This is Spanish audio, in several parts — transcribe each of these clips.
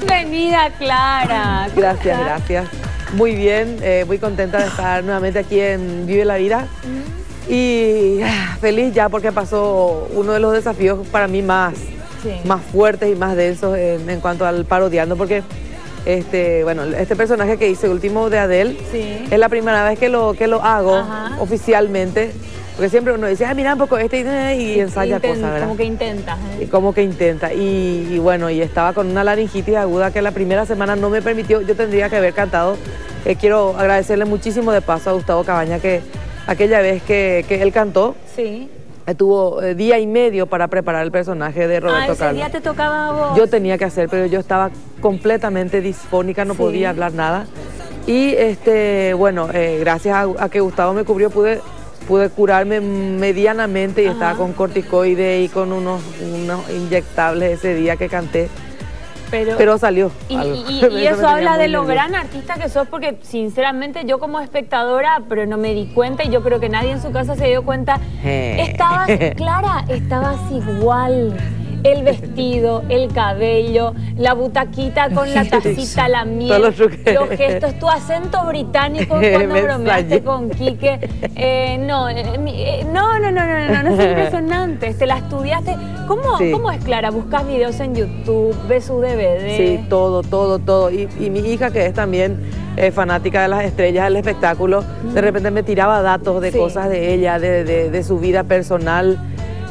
Bienvenida, Clara. ¿Cómo Gracias, gracias. Muy bien, eh, muy contenta de estar nuevamente aquí en Vive la Vida. Y ah, feliz ya porque pasó uno de los desafíos para mí más, Sí. más fuertes y más densos en, en cuanto al parodiando, porque este, bueno, este personaje que hice último de Adele Sí. es la primera vez que lo, que lo hago Ajá. oficialmente, porque siempre uno dice, ah, mira un poco este y ensaya Inten- cosas, ¿verdad? Como que intentas. ¿eh? Y como que intenta. Y, y bueno, y estaba con una laringitis aguda que la primera semana no me permitió, yo tendría que haber cantado. Eh, quiero agradecerle muchísimo de paso a Gustavo Cabaña que aquella vez que, que él cantó, Sí. eh, tuvo eh, día y medio para preparar el personaje de Ah, Roberto ese Carlos. día te tocaba a vos. Yo tenía que hacer, pero yo estaba completamente disfónica, no Sí. podía hablar nada. Y este, bueno, eh, gracias a, a que Gustavo me cubrió, pude, pude curarme medianamente y Ajá. estaba con corticoide y con unos, unos inyectables ese día que canté. pero, Pero salió. Y, eso habla de lo nerviosa. gran artista que sos, porque sinceramente yo como espectadora, pero no me di cuenta y yo creo que nadie en su casa se dio cuenta. Estabas, Clara, estabas igual. El vestido, el cabello, la butaquita con la tacita, la miel, los gestos, tu acento británico cuando bromeaste con Quique. Eh, no, eh, mi- eh, no, no, no, no, no, no, es impresionante. Te la estudiaste. ¿Cómo, Sí. ¿Cómo es Clara? ¿Buscas videos en YouTube? ¿Ves su DVD? Sí, todo, todo, todo. Y, y mi hija, que es también eh, fanática de las estrellas del espectáculo, de repente me tiraba datos de Sí. cosas de ella, de, de- de su vida personal.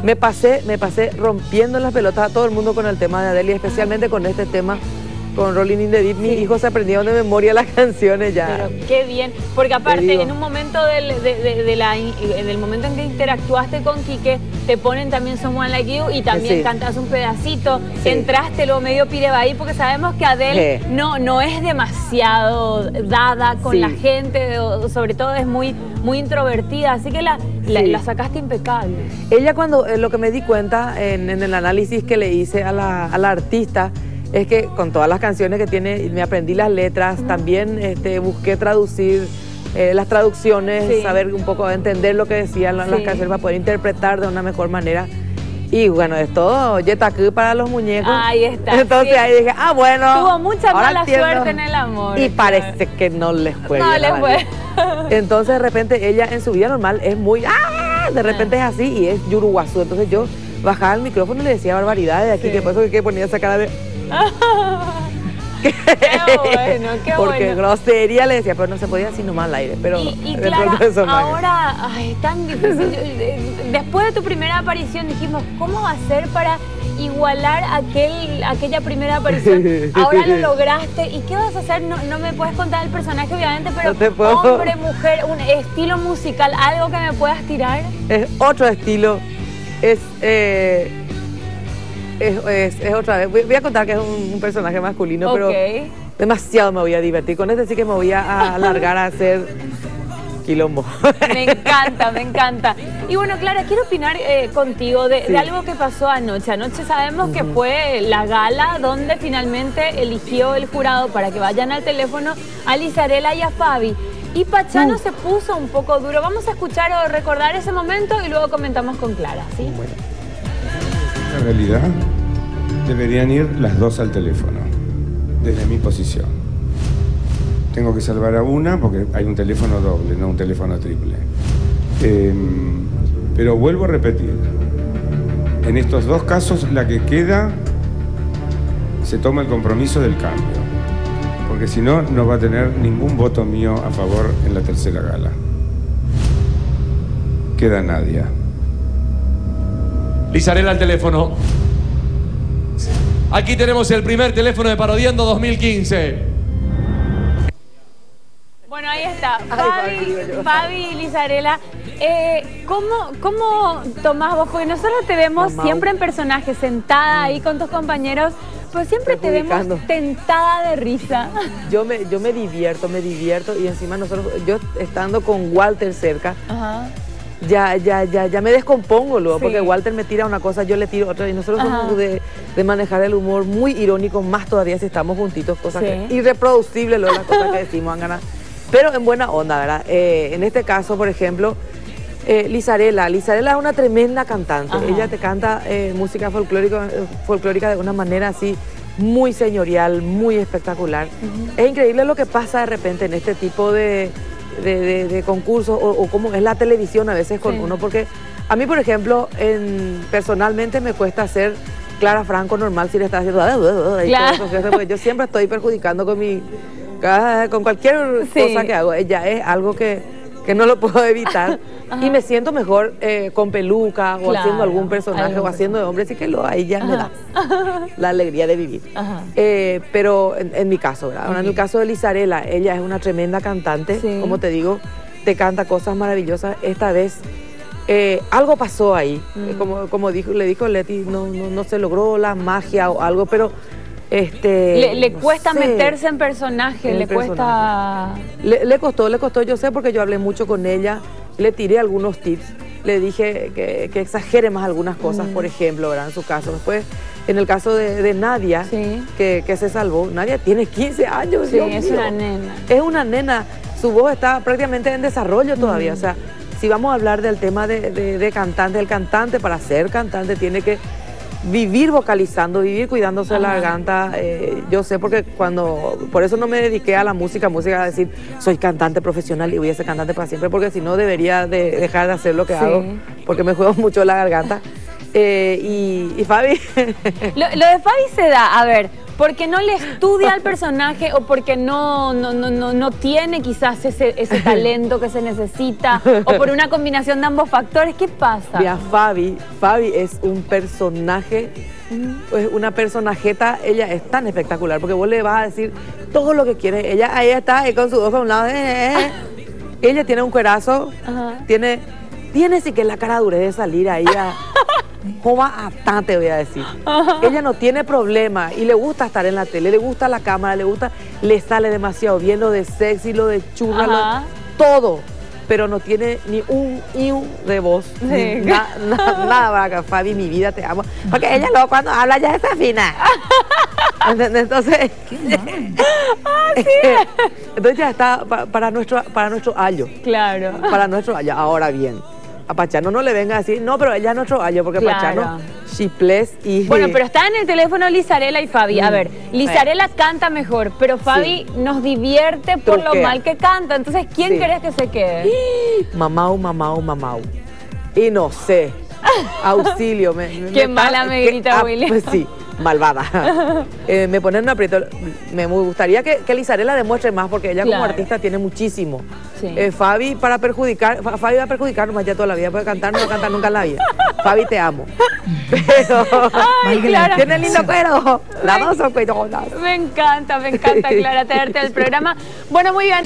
Me pasé, me pasé rompiendo las pelotas a todo el mundo con el tema de Adele, y especialmente con este tema, con Rolling in the Deep. Mis Sí. hijos se aprendieron de memoria las canciones ya. Pero qué bien, porque aparte en un momento del, de, de- de la, en el momento en que interactuaste con Quique, te ponen también Someone Like You y también Sí. cantas un pedacito, Sí. entraste luego medio pirebaí porque sabemos que Adele Sí. no, no es demasiado dada con la gente, sobre todo es muy, muy introvertida, así que la, la, sacaste impecable. Ella cuando, eh, lo que me di cuenta en, en el análisis que le hice a la, a la artista, es que con todas las canciones que tiene, me aprendí las letras, también este, busqué traducir eh, las traducciones, Sí. saber un poco, entender lo que decían las canciones para poder interpretar de una mejor manera. Y bueno, es todo yetaku para los muñecos. Ahí está, Entonces sí. ahí dije, ah, bueno. Tuvo mucha mala entiendo. suerte en el amor. Y claro. parece que no les fue No les fue. Entonces de repente ella en su vida normal es muy, ¡ah! De repente es así y es yuruguazú. Entonces yo bajaba el micrófono y le decía barbaridades de aquí, Sí. que por eso que ponía esa cara de... Qué bueno, qué Porque bueno. grosería le decía, pero no se podía así nomás al aire. Pero Y, y Clara, eso, ahora, ay, es tan difícil. Eh, Después de tu primera aparición dijimos, ¿cómo hacer para igualar aquel, aquella primera aparición? Ahora lo lograste. ¿Y qué vas a hacer? No, no me puedes contar el personaje, obviamente, pero No te puedo. hombre, mujer, un estilo musical, algo que me puedas tirar. Es otro estilo. Es... eh, es, es- es otra vez. Voy, voy a contar que es un, un personaje masculino, pero Ok. demasiado me voy a divertir. Con este sí que me voy a alargar a hacer quilombo. Me encanta, me encanta. Y bueno, Clara, quiero opinar eh, contigo de, algo que pasó anoche. Anoche sabemos que fue la gala donde finalmente eligió el jurado para que vayan al teléfono a Lizarela y a Fabi. Y Pachano Uh. se puso un poco duro. Vamos a escuchar o recordar ese momento y luego comentamos con Clara, ¿sí? En realidad, deberían ir las dos al teléfono, desde mi posición. Tengo que salvar a una porque hay un teléfono doble, no un teléfono triple. Em, pero vuelvo a repetir, en estos dos casos la que queda se toma el compromiso del cambio, porque si no, no va a tener ningún voto mío a favor en la tercera gala. Queda Nadia. Lizarela al teléfono. Aquí tenemos el primer teléfono de Parodiando 2015. Bueno, ahí está. Fabi, Fabi, Lizarela. Eh, ¿cómo, ¿Cómo tomás vos? Porque nosotros te vemos Mamá. siempre en personaje, sentada ahí con tus compañeros, pero siempre te vemos Perjudicando. tentada de risa. Yo me, yo me divierto, me divierto y encima nosotros, yo estando con Walter cerca, Ajá. Ya, ya, ya, ya me descompongo luego, Sí. porque Walter me tira una cosa, yo le tiro otra, y nosotros Ajá. somos de, de manejar el humor muy irónico, más todavía si estamos juntitos, cosas Sí. que, irreproducibles luego las cosas que decimos, Angana. Pero en buena onda, ¿verdad? Eh, en este caso, por ejemplo, Eh, Lizarela, Lizarela es una tremenda cantante. Ajá. Ella te canta eh, música folclórica, eh, folclórica de una manera así muy señorial, muy espectacular. Es increíble lo que pasa de repente en este tipo de, de- de- de concursos o, o cómo es la televisión a veces con Sí. uno, porque a mí, por ejemplo, en- personalmente me cuesta hacer Clara Franco normal si le estás haciendo... Claro. todo eso, porque yo siempre estoy perjudicando con mi... con cualquier Sí. cosa que hago. Ella es algo que, que no lo puedo evitar. y me siento mejor eh, con peluca o Claro, haciendo algún personaje algún o haciendo de hombre, así que lo, ahí ya me da la alegría de vivir. Ajá. Eh, pero en, en mi caso, ¿verdad? Ahora, en el caso de Lizarela, ella es una tremenda cantante, Sí. como te digo, te canta cosas maravillosas. Esta vez eh, algo pasó ahí, Mm. Como, como dijo, le dijo Leti, no, no, no se logró la magia o algo, pero este, Le, le no cuesta sé. meterse en personaje, En le cuesta... Le, le costó, le costó, yo sé porque yo hablé mucho con ella, le tiré algunos tips, le dije que, que exagere más algunas cosas, Mm. por ejemplo, ¿verdad? En su caso. Después, en el caso de, de Nadia, Sí. que, que se salvó, Nadia tiene 15 años. Sí, Dios es mío. una nena. Es una nena, su voz está prácticamente en desarrollo todavía, Mm. o sea, si vamos a hablar del tema de, de- de cantante, el cantante para ser cantante tiene que vivir vocalizando, vivir cuidándose la garganta. eh, yo sé porque cuando, por eso no me dediqué a la música, música a decir soy cantante profesional y voy a ser cantante para siempre, porque si no debería de dejar de hacer lo que Sí. hago, porque me juego mucho la garganta. Eh, y, y Fabi, Lo, lo de Fabi se da, a ver, porque no le estudia al personaje o porque no, no, no, no, no tiene quizás ese, ese talento que se necesita o por una combinación de ambos factores. ¿Qué pasa? Mira, Fabi, Fabi es un personaje, pues una personajeta, ella es tan espectacular, porque vos le vas a decir todo lo que quiere. Ella ahí está, ahí con su ojo a un lado. eh, eh, eh. Ella tiene un cuerazo, Ajá. tiene, tiene sí que la cara dure de salir ahí a. Jova atá, te voy a decir. Ella no tiene problema y le gusta estar en la tele, le gusta la cámara, le gusta, le sale demasiado bien lo de sexy, lo de churra, lo de- todo. Pero no tiene ni un iu de voz. Sí. ni na- na- nada. Fabi, mi vida, te amo. Porque ella luego cuando habla ya está fina. ¿Entendés? Entonces. Entonces ya está pa- para nuestro, para nuestro ayo. Claro. Para nuestro ayo. Ahora bien, a Pachano no le venga a decir, no, pero ella es nuestro ayo, porque Claro. Pachano, chiples y. Bueno, pero está en el teléfono Lizarela y Fabi. A Mm. ver, Lizarela canta mejor, pero Fabi nos divierte por lo mal que canta. Entonces, ¿quién Sí. querés que se quede? Mamau, mamau, mamau. Y no sé. Auxilio. Me, Qué me mala me grita ah, Willy. pues sí, malvada. Eh, me ponen un aprieto. Me gustaría que, que Lizarela demuestre más porque ella como artista tiene muchísimo. Sí. Eh, Fabi para perjudicar, Fa- Fabi va a perjudicar nomás ya toda la vida, puede cantar, no va a cantar nunca en la vida. Fabi te amo. Pero Ay, Clara. tiene lindo cuero. Las dos son. Me encanta, me encanta, Clara, tenerte al programa. Bueno, muy bien.